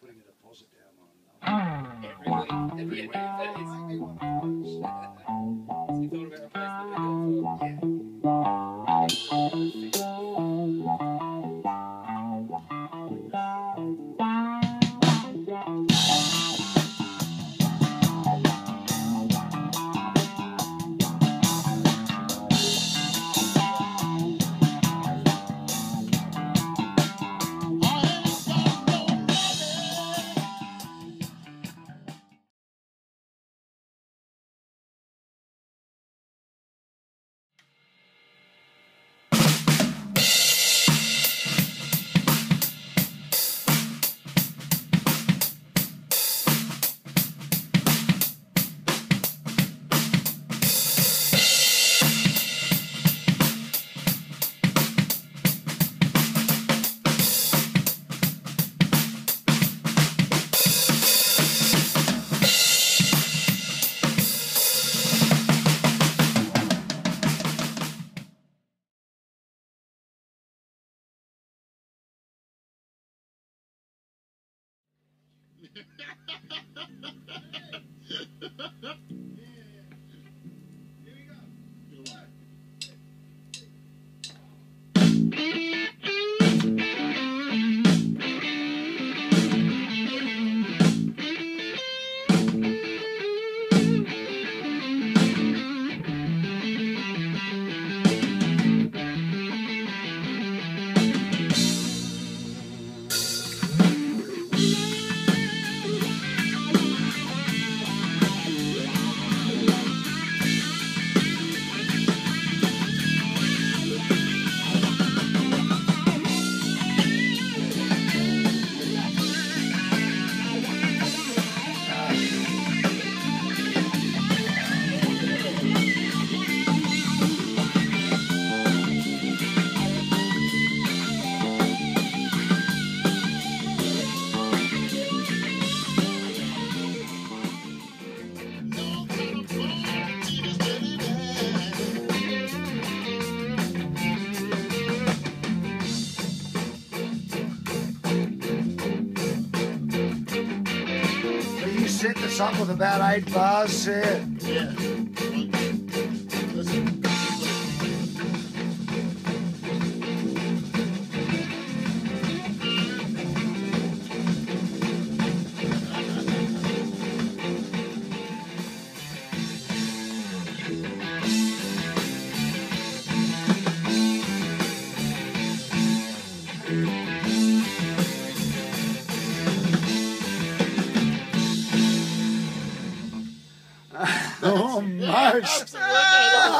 Putting a deposit down on. Um, Everybody, that is. You about replacing the big old Setting us up with about eight bars. Yeah. Absolutely.